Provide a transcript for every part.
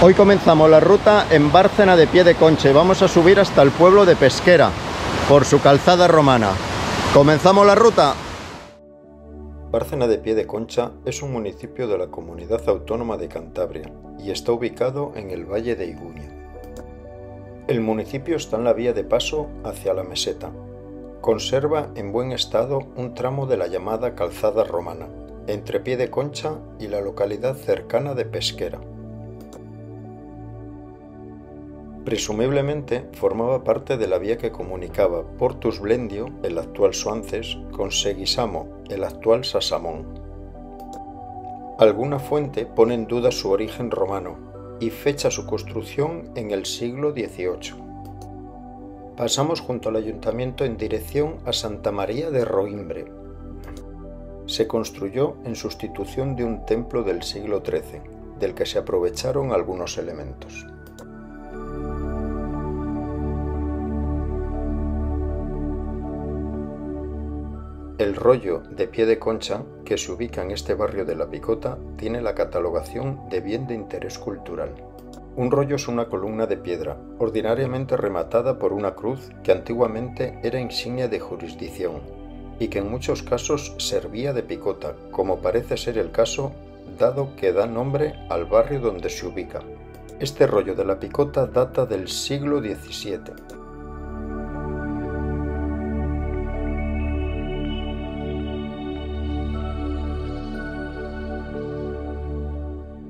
Hoy comenzamos la ruta en Bárcena de Pie de Concha y vamos a subir hasta el pueblo de Pesquera por su calzada romana. ¿Comenzamos la ruta? Bárcena de Pie de Concha es un municipio de la Comunidad Autónoma de Cantabria y está ubicado en el Valle de Iguña. El municipio está en la vía de paso hacia la meseta. Conserva en buen estado un tramo de la llamada calzada romana, entre Pie de Concha y la localidad cercana de Pesquera. Presumiblemente formaba parte de la vía que comunicaba Portus Blendio, el actual Suances, con Seguisamo, el actual Sasamón. Alguna fuente pone en duda su origen romano y fecha su construcción en el siglo XVIII. Pasamos junto al ayuntamiento en dirección a Santa María de Roimbre. Se construyó en sustitución de un templo del siglo XIII, del que se aprovecharon algunos elementos. El rollo de pie de concha, que se ubica en este barrio de La Picota, tiene la catalogación de bien de interés cultural. Un rollo es una columna de piedra, ordinariamente rematada por una cruz que antiguamente era insignia de jurisdicción y que en muchos casos servía de picota, como parece ser el caso dado que da nombre al barrio donde se ubica. Este rollo de la picota data del siglo XVII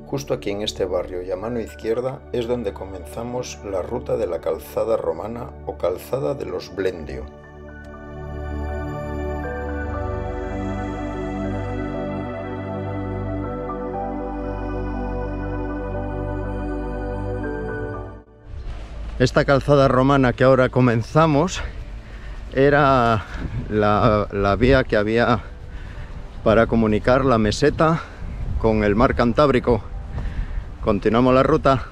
Justo aquí en este barrio y a mano izquierda es donde comenzamos la ruta de la calzada romana o calzada de los Blendio. Esta calzada romana que ahora comenzamos era la, la vía que había para comunicar la meseta con el mar Cantábrico Continuamos la ruta.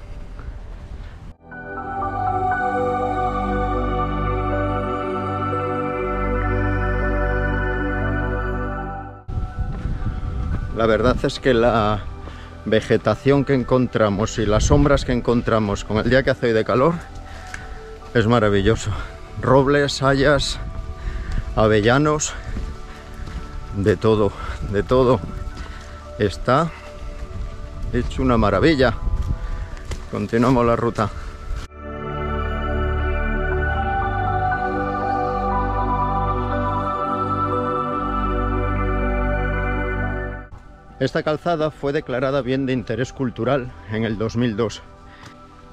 La verdad es que la vegetación que encontramos y las sombras que encontramos con el día que hace hoy de calor es maravilloso. Robles, hayas, avellanos, de todo, de todo. Está hecho una maravilla. Continuamos la ruta. Esta calzada fue declarada bien de interés cultural en el 2002.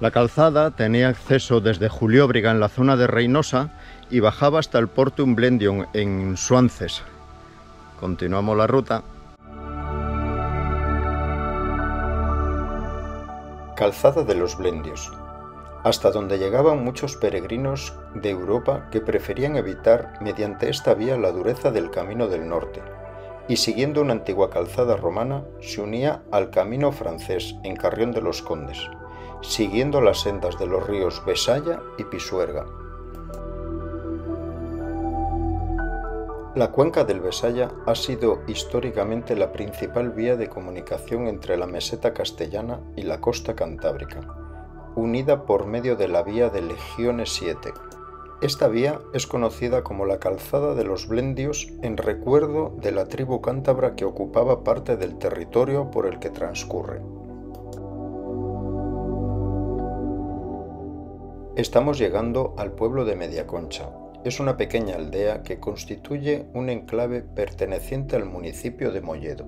La calzada tenía acceso desde Julióbriga en la zona de Reynosa y bajaba hasta el Portum Blendium en Suances. Continuamos la ruta. Calzada de los Blendios, hasta donde llegaban muchos peregrinos de Europa que preferían evitar mediante esta vía la dureza del camino del norte, y siguiendo una antigua calzada romana se unía al camino francés en Carrión de los Condes, siguiendo las sendas de los ríos Besaya y Pisuerga. La cuenca del Besaya ha sido históricamente la principal vía de comunicación entre la meseta castellana y la costa cantábrica, unida por medio de la vía de Legiones 7. Esta vía es conocida como la Calzada de los Blendios en recuerdo de la tribu cántabra que ocupaba parte del territorio por el que transcurre. Estamos llegando al pueblo de Mediaconcha, es una pequeña aldea que constituye un enclave perteneciente al municipio de Molledo.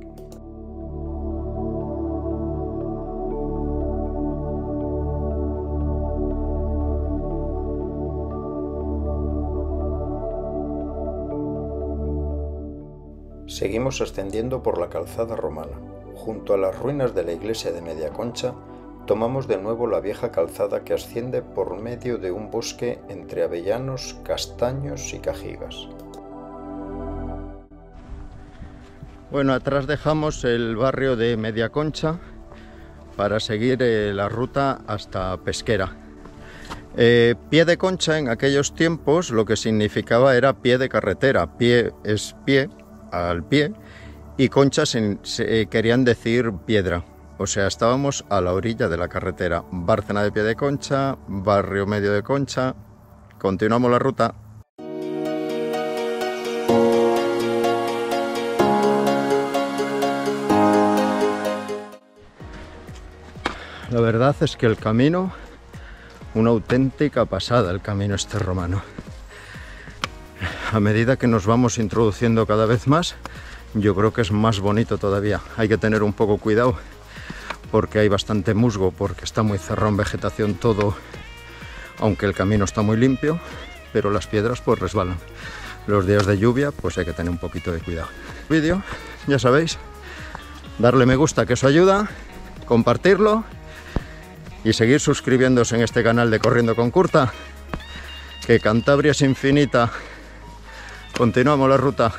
Seguimos ascendiendo por la calzada romana. Junto a las ruinas de la iglesia de Media Concha tomamos de nuevo la vieja calzada que asciende por medio de un bosque entre avellanos, castaños y cajigas. Bueno, atrás dejamos el barrio de Media Concha para seguir eh, la ruta hasta Pesquera. Eh, pie de concha en aquellos tiempos lo que significaba era pie de carretera. Pie es pie, al pie, y concha se, querían decir piedra O sea, estábamos a la orilla de la carretera. Bárcena de Pie de Concha, Barrio Medio de Concha. Continuamos la ruta. La verdad es que el camino, una auténtica pasada el camino este romano. A medida que nos vamos introduciendo cada vez más, yo creo que es más bonito todavía. Hay que tener un poco cuidado porque hay bastante musgo, porque está muy cerrado en vegetación todo, aunque el camino está muy limpio, pero las piedras pues resbalan. Los días de lluvia pues hay que tener un poquito de cuidado. Vídeo, ya sabéis, darle me gusta que eso ayuda, compartirlo y seguir suscribiéndose en este canal de Corriendo con Curta, que Cantabria es infinita. Continuamos la ruta.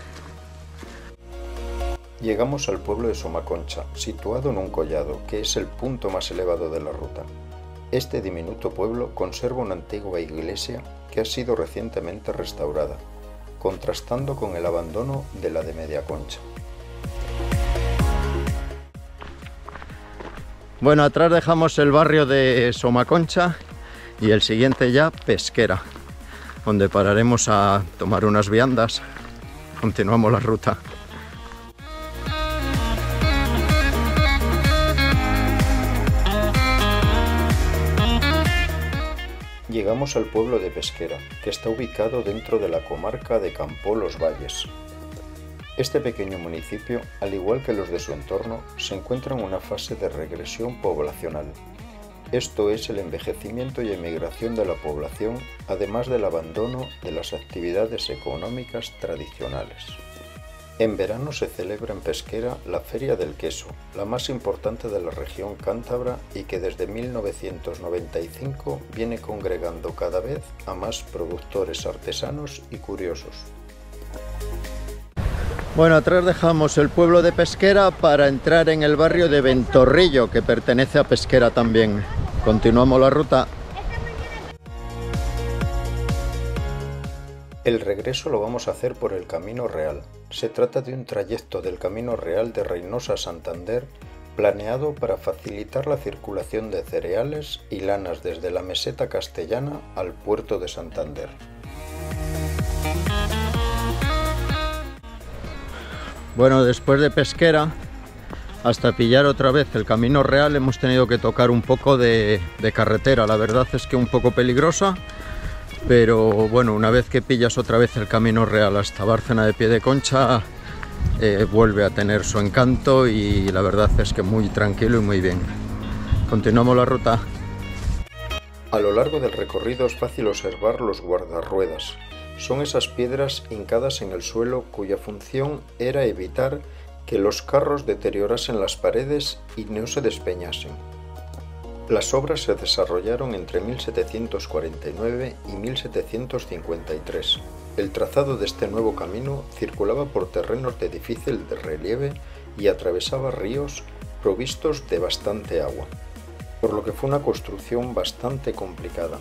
Llegamos al pueblo de Somaconcha, situado en un collado, que es el punto más elevado de la ruta. Este diminuto pueblo conserva una antigua iglesia que ha sido recientemente restaurada, contrastando con el abandono de la de Media Concha. Bueno, atrás dejamos el barrio de Somaconcha y el siguiente ya Pesquera, donde pararemos a tomar unas viandas. Continuamos la ruta. Al pueblo de Pesquera, que está ubicado dentro de la comarca de Campó Los Valles, este pequeño municipio, al igual que los de su entorno, se encuentra en una fase de regresión poblacional. Esto es el envejecimiento y emigración de la población, además del abandono de las actividades económicas tradicionales. En verano se celebra en Pesquera la Feria del Queso, la más importante de la región cántabra y que desde 1995 viene congregando cada vez a más productores artesanos y curiosos. Bueno, atrás dejamos el pueblo de Pesquera para entrar en el barrio de Ventorrillo, que pertenece a Pesquera también. Continuamos la ruta. El regreso lo vamos a hacer por el Camino Real. Se trata de un trayecto del Camino Real de Reynosa a Santander planeado para facilitar la circulación de cereales y lanas desde la meseta castellana al puerto de Santander. Bueno, después de Pesquera, hasta pillar otra vez el camino real, hemos tenido que tocar un poco de, carretera. La verdad es que un poco peligrosa, pero bueno, una vez que pillas otra vez el camino real hasta Bárcena de Pie de Concha, eh, vuelve a tener su encanto y la verdad es que muy tranquilo y muy bien. Continuamos la ruta. A lo largo del recorrido es fácil observar los guardarruedas, son esas piedras hincadas en el suelo cuya función era evitar que los carros deteriorasen las paredes y no se despeñasen. Las obras se desarrollaron entre 1749 y 1753. El trazado de este nuevo camino circulaba por terrenos de difícil relieve y atravesaba ríos provistos de bastante agua, por lo que fue una construcción bastante complicada.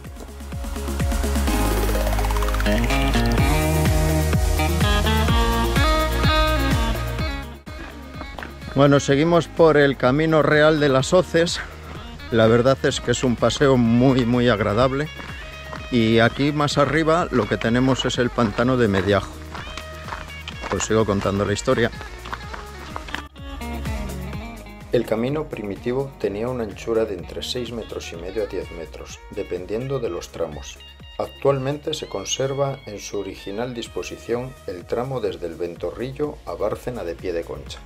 Bueno, seguimos por el camino real de las hoces. La verdad es que es un paseo muy, muy agradable. Y aquí más arriba lo que tenemos es el pantano de Mediajo. Os sigo contando la historia. El camino primitivo tenía una anchura de entre 6 metros y medio a 10 metros, dependiendo de los tramos. Actualmente se conserva en su original disposición el tramo desde el Ventorrillo a Bárcena de Pie de Concha.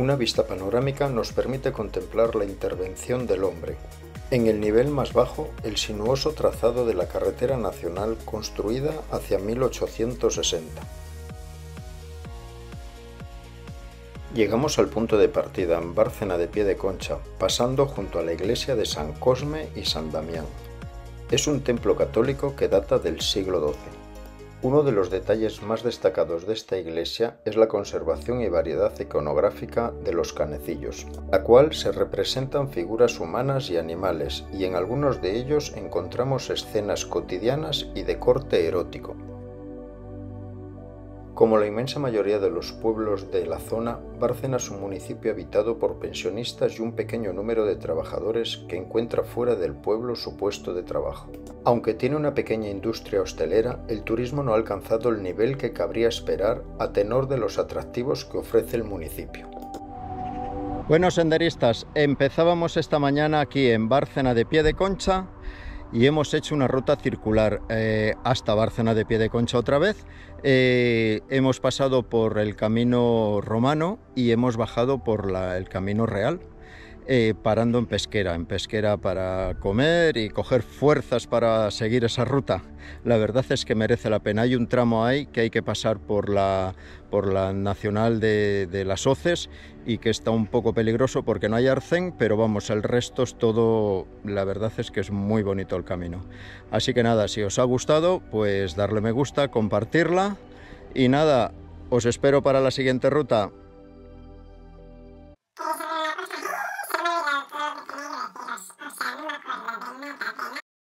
Una vista panorámica nos permite contemplar la intervención del hombre. En el nivel más bajo, el sinuoso trazado de la carretera nacional construida hacia 1860. Llegamos al punto de partida en Bárcena de Pie de Concha, pasando junto a la iglesia de San Cosme y San Damián, es un templo católico que data del siglo XII. Uno de los detalles más destacados de esta iglesia es la conservación y variedad iconográfica de los canecillos, la cual se representan figuras humanas y animales, y en algunos de ellos encontramos escenas cotidianas y de corte erótico. Como la inmensa mayoría de los pueblos de la zona, Bárcena es un municipio habitado por pensionistas y un pequeño número de trabajadores que encuentra fuera del pueblo su puesto de trabajo. Aunque tiene una pequeña industria hostelera, el turismo no ha alcanzado el nivel que cabría esperar a tenor de los atractivos que ofrece el municipio. Bueno, senderistas, empezábamos esta mañana aquí en Bárcena de Pie de Concha y hemos hecho una ruta circular eh, hasta Bárcena de Pie de Concha otra vez. Eh, hemos pasado por el camino romano y hemos bajado por el camino real. Eh, parando en Pesquera, en Pesquera para comer y coger fuerzas para seguir esa ruta. La verdad es que merece la pena. Hay un tramo ahí que hay que pasar por la, por la nacional de, las Hoces y que está un poco peligroso porque no hay arcén, pero vamos, el resto es todo, la verdad es que es muy bonito el camino. Así que nada, si os ha gustado, pues darle me gusta, compartirla y nada, os espero para la siguiente ruta.